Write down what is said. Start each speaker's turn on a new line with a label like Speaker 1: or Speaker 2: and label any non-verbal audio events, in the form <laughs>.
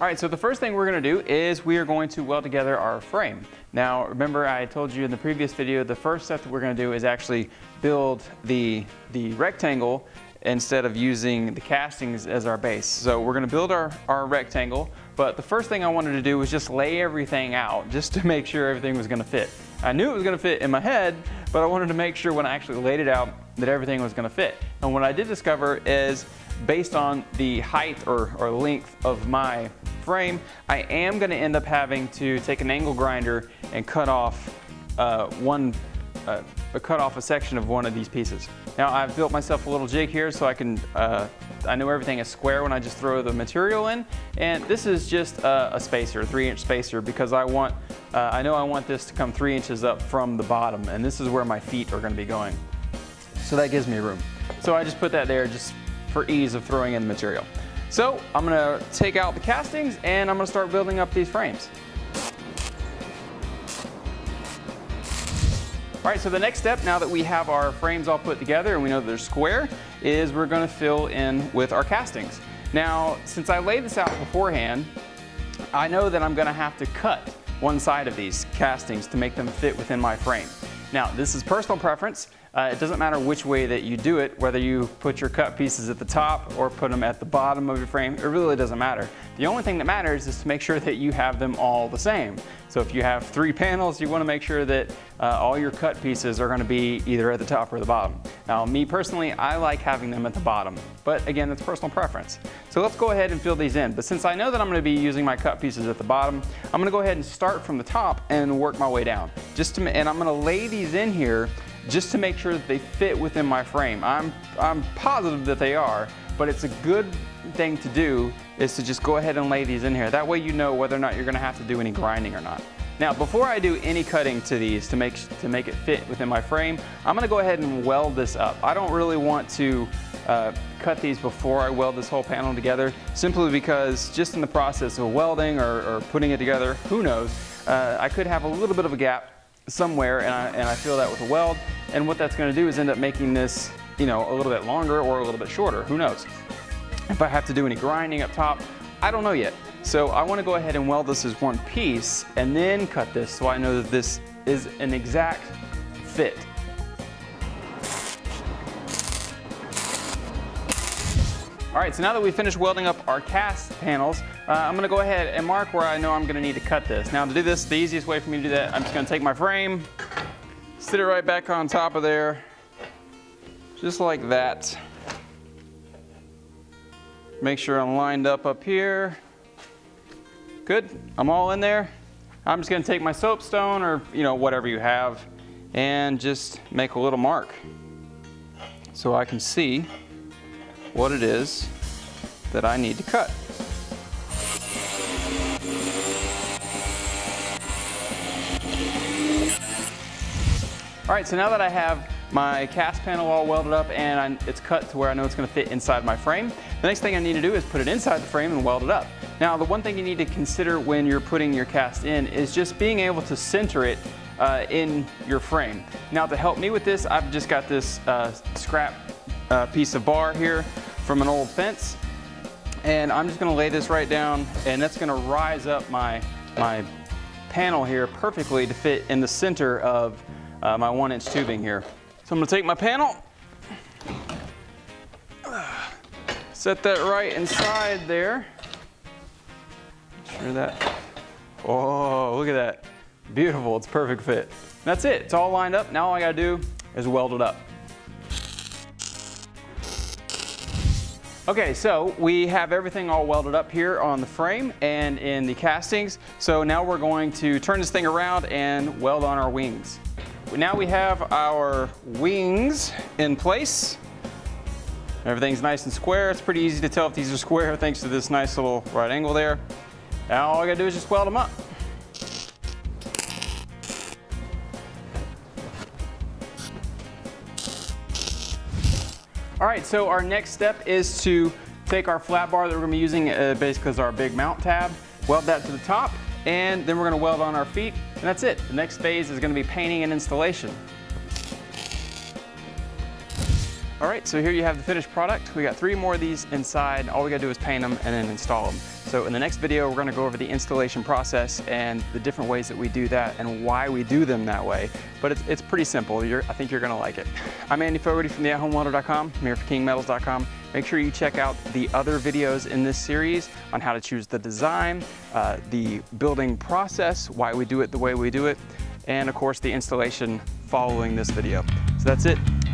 Speaker 1: All right, so the first thing we're gonna do is we are going to weld together our frame. Now, remember I told you in the previous video, the first step that we're gonna do is actually build the, the rectangle instead of using the castings as our base. So we're gonna build our, our rectangle, but the first thing I wanted to do was just lay everything out just to <laughs> make sure everything was gonna fit. I knew it was gonna fit in my head, but I wanted to make sure when I actually laid it out that everything was gonna fit. And what I did discover is based on the height or, or length of my frame, I am gonna end up having to take an angle grinder and cut off uh, one, uh, cut off a section of one of these pieces. Now I've built myself a little jig here so I can, uh, I know everything is square when I just throw the material in. And this is just a, a spacer, a three inch spacer because I want, uh, I know I want this to come three inches up from the bottom and this is where my feet are gonna be going. So that gives me room. So I just put that there just for ease of throwing in the material. So I'm gonna take out the castings and I'm gonna start building up these frames. All right, so the next step, now that we have our frames all put together and we know they're square, is we're gonna fill in with our castings. Now, since I laid this out beforehand, I know that I'm gonna have to cut one side of these castings to make them fit within my frame. Now, this is personal preference. Uh, it doesn't matter which way that you do it, whether you put your cut pieces at the top or put them at the bottom of your frame, it really doesn't matter. The only thing that matters is to make sure that you have them all the same. So if you have three panels, you wanna make sure that uh, all your cut pieces are gonna be either at the top or the bottom. Now, me personally, I like having them at the bottom, but again, that's personal preference. So let's go ahead and fill these in. But since I know that I'm gonna be using my cut pieces at the bottom, I'm gonna go ahead and start from the top and work my way down. Just to, and I'm gonna lay these in here just to make sure that they fit within my frame. I'm, I'm positive that they are, but it's a good thing to do is to just go ahead and lay these in here. That way you know whether or not you're gonna have to do any grinding or not. Now, before I do any cutting to these to make, to make it fit within my frame, I'm gonna go ahead and weld this up. I don't really want to uh, cut these before I weld this whole panel together, simply because just in the process of welding or, or putting it together, who knows, uh, I could have a little bit of a gap somewhere and I, and I fill that with a weld. And what that's gonna do is end up making this, you know, a little bit longer or a little bit shorter, who knows. If I have to do any grinding up top, I don't know yet. So I wanna go ahead and weld this as one piece and then cut this so I know that this is an exact fit. All right, so now that we've finished welding up our cast panels, uh, I'm gonna go ahead and mark where I know I'm gonna need to cut this. Now to do this, the easiest way for me to do that, I'm just gonna take my frame, sit it right back on top of there, just like that. Make sure I'm lined up up here. Good, I'm all in there. I'm just gonna take my soapstone or you know whatever you have and just make a little mark so I can see what it is that I need to cut. All right, so now that I have my cast panel all welded up and I, it's cut to where I know it's gonna fit inside my frame, the next thing I need to do is put it inside the frame and weld it up. Now, the one thing you need to consider when you're putting your cast in is just being able to center it uh, in your frame. Now, to help me with this, I've just got this uh, scrap uh, piece of bar here from an old fence. And I'm just gonna lay this right down and that's gonna rise up my, my panel here perfectly to fit in the center of uh, my one inch tubing here. So I'm gonna take my panel, set that right inside there. Sure that, oh, look at that. Beautiful, it's perfect fit. That's it, it's all lined up. Now all I gotta do is weld it up. Okay, so we have everything all welded up here on the frame and in the castings. So now we're going to turn this thing around and weld on our wings. Now we have our wings in place. Everything's nice and square. It's pretty easy to tell if these are square thanks to this nice little right angle there. Now all I gotta do is just weld them up. All right, so our next step is to take our flat bar that we're gonna be using uh, basically as our big mount tab, weld that to the top, and then we're gonna weld on our feet, and that's it. The next phase is gonna be painting and installation. All right, so here you have the finished product. We got three more of these inside. All we gotta do is paint them and then install them. So in the next video, we're gonna go over the installation process and the different ways that we do that and why we do them that way. But it's, it's pretty simple. You're, I think you're gonna like it. <laughs> I'm Andy Fogarty from theathomewelder.com. I'm here for kingmetals.com. Make sure you check out the other videos in this series on how to choose the design, uh, the building process, why we do it the way we do it, and of course the installation following this video. So that's it.